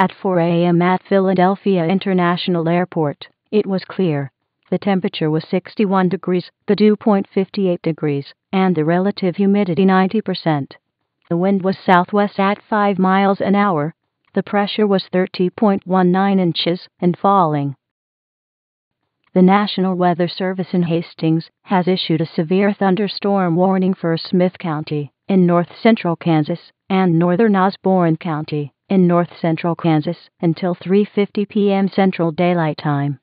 At 4 a.m. at Philadelphia International Airport, it was clear. The temperature was 61 degrees, the dew point 58 degrees, and the relative humidity 90%. The wind was southwest at 5 miles an hour. The pressure was 30.19 inches and falling. The National Weather Service in Hastings has issued a severe thunderstorm warning for Smith County in north central Kansas and northern Osborne County in north central Kansas until 3:50 p.m. Central Daylight Time.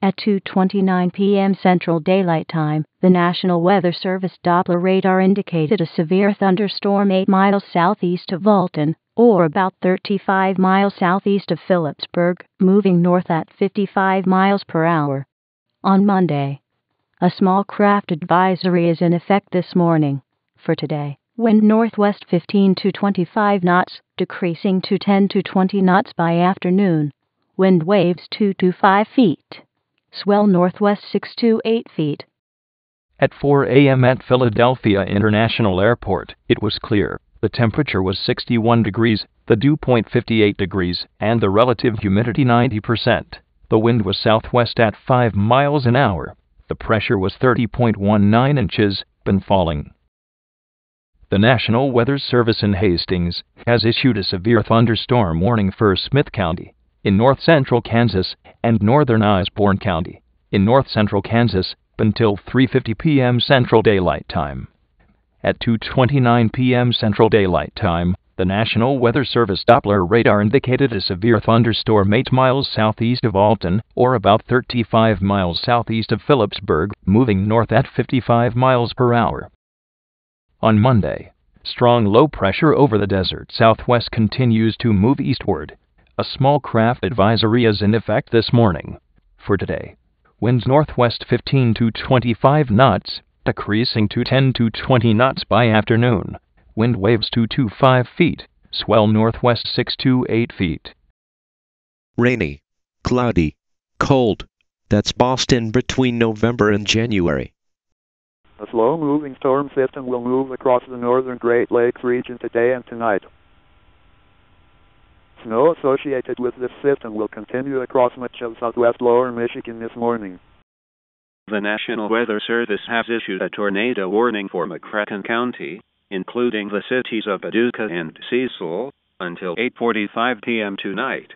At 2:29 p.m. Central Daylight Time, the National Weather Service Doppler radar indicated a severe thunderstorm 8 miles southeast of Alton, or about 35 miles southeast of Phillipsburg, moving north at 55 miles per hour. On Monday, a small craft advisory is in effect this morning. For today, wind northwest 15 to 25 knots, decreasing to 10 to 20 knots by afternoon. Wind waves 2 to 5 feet. Swell northwest 6 to 8 feet. At 4 a.m. at Philadelphia International Airport, it was clear. The temperature was 61 degrees, the dew point 58 degrees, and the relative humidity 90%. The wind was southwest at 5 miles an hour. The pressure was 30.19 inches, been falling. The National Weather Service in Hastings has issued a severe thunderstorm warning for Smith County in north central Kansas and northern Osborne County in north central Kansas until 3:50 p.m. Central Daylight Time. At 2:29 p.m. Central Daylight Time, the National Weather Service Doppler radar indicated a severe thunderstorm 8 miles southeast of Alton or about 35 miles southeast of Phillipsburg, moving north at 55 miles per hour. On Monday, strong low pressure over the desert southwest continues to move eastward a small craft advisory is in effect this morning. For today, winds northwest 15 to 25 knots, decreasing to 10 to 20 knots by afternoon. Wind waves 2 to 5 feet, swell northwest 6 to 8 feet. Rainy, cloudy, cold. That's Boston between November and January. A slow moving storm system will move across the northern Great Lakes region today and tonight. Snow associated with this system will continue across much of southwest lower Michigan this morning. The National Weather Service has issued a tornado warning for McCracken County, including the cities of Paducah and Cecil, until 8:45 p.m. tonight.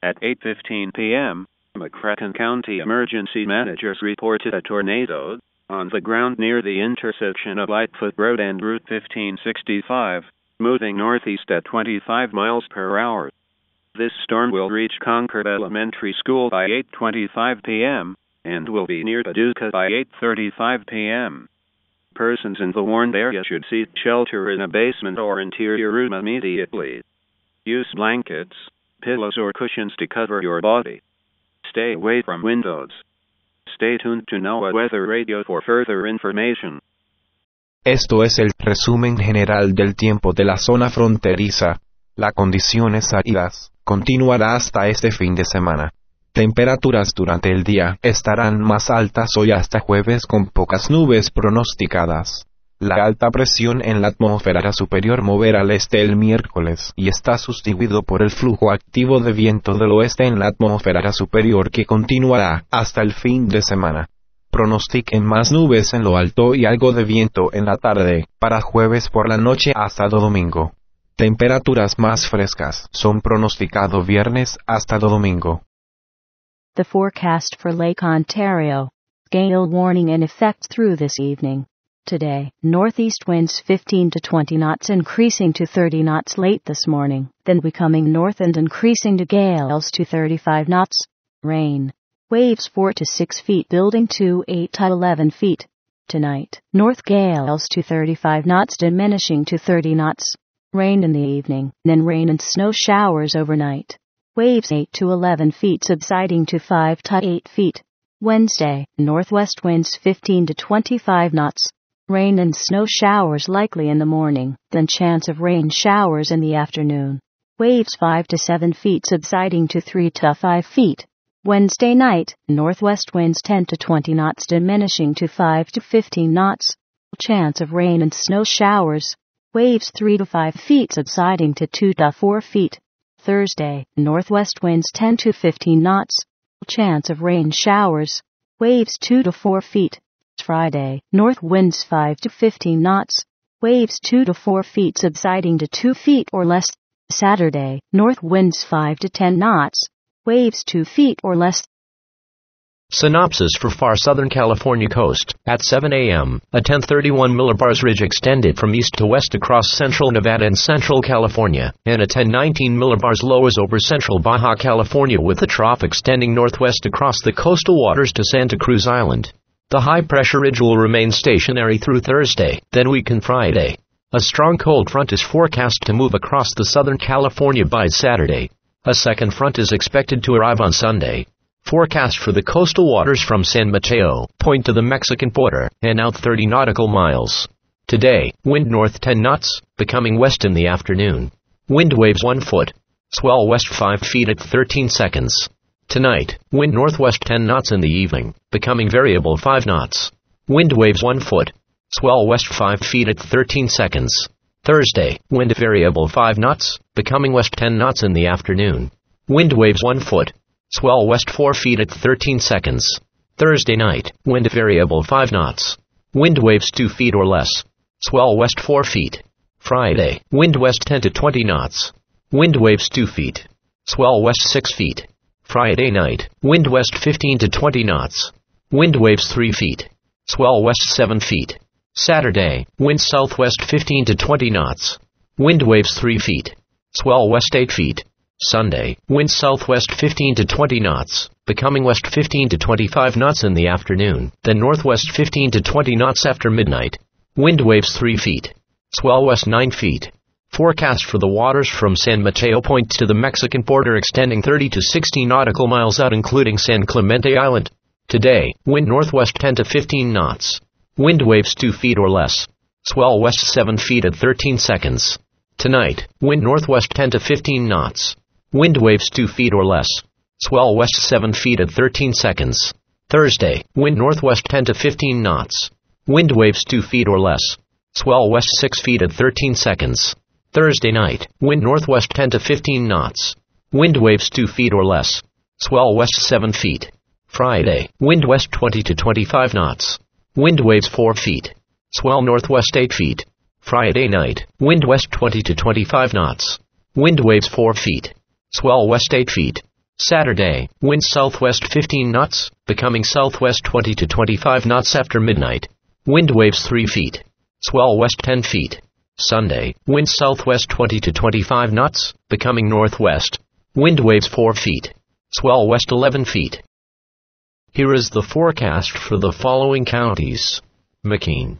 At 8:15 p.m., McCracken County emergency managers reported a tornado on the ground near the intersection of Lightfoot Road and Route 1565 moving northeast at 25 miles per hour. This storm will reach Concord Elementary School by 8:25 p.m. and will be near Paducah by 8:35 p.m. Persons in the warned area should seek shelter in a basement or interior room immediately. Use blankets, pillows or cushions to cover your body. Stay away from windows. Stay tuned to NOAA Weather Radio for further information. Esto es el resumen general del tiempo de la zona fronteriza. La condiciones áridas continuará hasta este fin de semana. Temperaturas durante el día estarán más altas hoy hasta jueves con pocas nubes pronosticadas. La alta presión en la atmósfera superior moverá al este el miércoles y está sustituido por el flujo activo de viento del oeste en la atmósfera superior que continuará hasta el fin de semana pronostiquen más nubes en lo alto y algo de viento en la tarde, para jueves por la noche hasta domingo. Temperaturas más frescas son pronosticado viernes hasta domingo. The forecast for Lake Ontario. Gale warning in effect through this evening. Today, northeast winds 15 to 20 knots increasing to 30 knots late this morning, then becoming north and increasing to gales to 35 knots. Rain. Waves 4 to 6 feet building to 8 to 11 feet. Tonight, north gales to 35 knots diminishing to 30 knots. Rain in the evening, then rain and snow showers overnight. Waves 8 to 11 feet subsiding to 5 to 8 feet. Wednesday, northwest winds 15 to 25 knots. Rain and snow showers likely in the morning, then chance of rain showers in the afternoon. Waves 5 to 7 feet subsiding to 3 to 5 feet. Wednesday night, northwest winds 10 to 20 knots diminishing to 5 to 15 knots. Chance of rain and snow showers. Waves 3 to 5 feet subsiding to 2 to 4 feet. Thursday, northwest winds 10 to 15 knots. Chance of rain showers. Waves 2 to 4 feet. Friday, north winds 5 to 15 knots. Waves 2 to 4 feet subsiding to 2 feet or less. Saturday, north winds 5 to 10 knots. Waves 2 feet or less. Synopsis for far southern California coast. At 7 a.m., a 1031 millibars ridge extended from east to west across central Nevada and central California, and a 1019 millibars low is over central Baja California with a trough extending northwest across the coastal waters to Santa Cruz Island. The high pressure ridge will remain stationary through Thursday, then weaken Friday. A strong cold front is forecast to move across the southern California by Saturday. A second front is expected to arrive on Sunday. Forecast for the coastal waters from San Mateo, point to the Mexican border, and out 30 nautical miles. Today, wind north 10 knots, becoming west in the afternoon. Wind waves 1 foot. Swell west 5 feet at 13 seconds. Tonight, wind northwest 10 knots in the evening, becoming variable 5 knots. Wind waves 1 foot. Swell west 5 feet at 13 seconds. Thursday, wind variable 5 knots, becoming west 10 knots in the afternoon. Wind waves 1 foot. Swell west 4 feet at 13 seconds. Thursday night, wind variable 5 knots. Wind waves 2 feet or less. Swell west 4 feet. Friday, wind west 10 to 20 knots. Wind waves 2 feet. Swell west 6 feet. Friday night, wind west 15 to 20 knots. Wind waves 3 feet. Swell west 7 feet. Saturday, wind southwest 15 to 20 knots. Wind waves 3 feet. Swell west 8 feet. Sunday, wind southwest 15 to 20 knots, becoming west 15 to 25 knots in the afternoon, then northwest 15 to 20 knots after midnight. Wind waves 3 feet. Swell west 9 feet. Forecast for the waters from San Mateo Point to the Mexican border extending 30 to 60 nautical miles out including San Clemente Island. Today, wind northwest 10 to 15 knots. Wind waves 2 feet or less. Swell west 7 feet at 13 seconds. Tonight, wind northwest 10 to 15 knots. Wind waves 2 feet or less. Swell west 7 feet at 13 seconds. Thursday, wind northwest 10 to 15 knots. Wind waves 2 feet or less. Swell west 6 feet at 13 seconds. Thursday night, wind northwest 10 to 15 knots. Wind waves 2 feet or less. Swell west 7 feet. Friday, wind west 20 to 25 knots. Wind waves 4 feet. Swell northwest 8 feet. Friday night, wind west 20 to 25 knots. Wind waves 4 feet. Swell west 8 feet. Saturday, wind southwest 15 knots, becoming southwest 20 to 25 knots after midnight. Wind waves 3 feet. Swell west 10 feet. Sunday, wind southwest 20 to 25 knots, becoming northwest. Wind waves 4 feet. Swell west 11 feet. Here is the forecast for the following counties. McKean.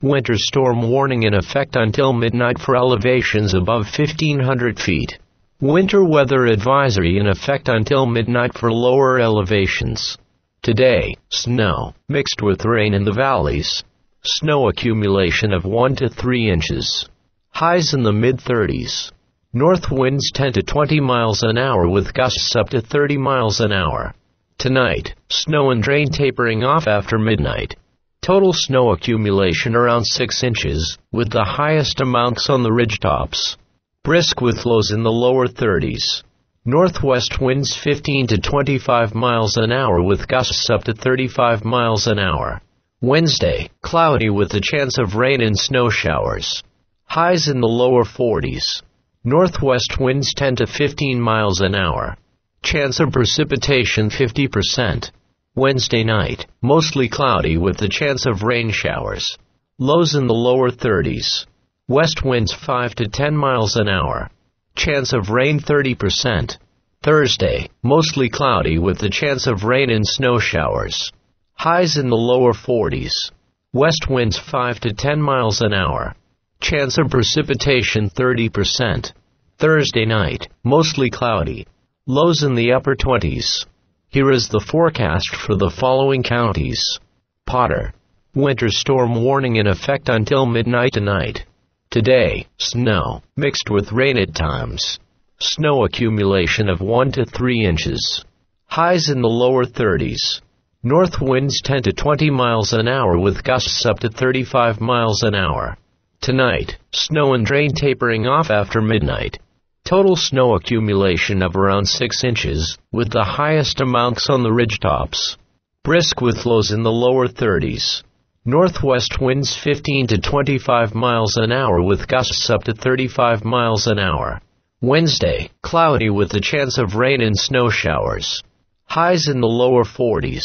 Winter storm warning in effect until midnight for elevations above 1500 feet. Winter weather advisory in effect until midnight for lower elevations. Today, snow, mixed with rain in the valleys. Snow accumulation of 1 to 3 inches. Highs in the mid 30s. North winds 10 to 20 miles an hour with gusts up to 30 miles an hour. Tonight, snow and rain tapering off after midnight. Total snow accumulation around 6 inches, with the highest amounts on the ridgetops. Brisk with lows in the lower 30s. Northwest winds 15 to 25 miles an hour with gusts up to 35 miles an hour. Wednesday, cloudy with a chance of rain and snow showers. Highs in the lower 40s. Northwest winds 10 to 15 miles an hour. Chance of precipitation 50%. Wednesday night, mostly cloudy with a chance of rain showers. Lows in the lower 30s. West winds 5 to 10 miles an hour. Chance of rain 30%. Thursday, mostly cloudy with a chance of rain and snow showers. Highs in the lower 40s. West winds 5 to 10 miles an hour. Chance of precipitation 30%. Thursday night, mostly cloudy. Lows in the upper 20s. Here is the forecast for the following counties. Potter. Winter storm warning in effect until midnight tonight. Today, snow, mixed with rain at times. Snow accumulation of 1 to 3 inches. Highs in the lower 30s. North winds 10 to 20 miles an hour with gusts up to 35 miles an hour. Tonight, snow and rain tapering off after midnight. Total snow accumulation of around 6 inches, with the highest amounts on the ridgetops. Brisk with lows in the lower 30s. Northwest winds 15 to 25 miles an hour with gusts up to 35 miles an hour. Wednesday, cloudy with the chance of rain and snow showers. Highs in the lower 40s.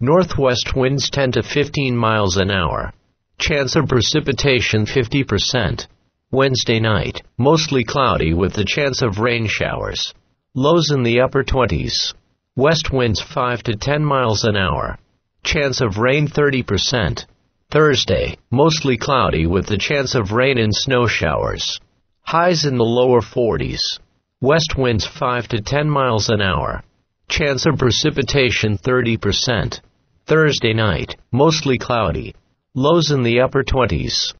Northwest winds 10 to 15 miles an hour. Chance of precipitation 50%. Wednesday night, mostly cloudy with the chance of rain showers. Lows in the upper 20s. West winds 5 to 10 miles an hour. Chance of rain 30%. Thursday, mostly cloudy with the chance of rain and snow showers. Highs in the lower 40s. West winds 5 to 10 miles an hour. Chance of precipitation 30%. Thursday night, mostly cloudy. Lows in the upper 20s.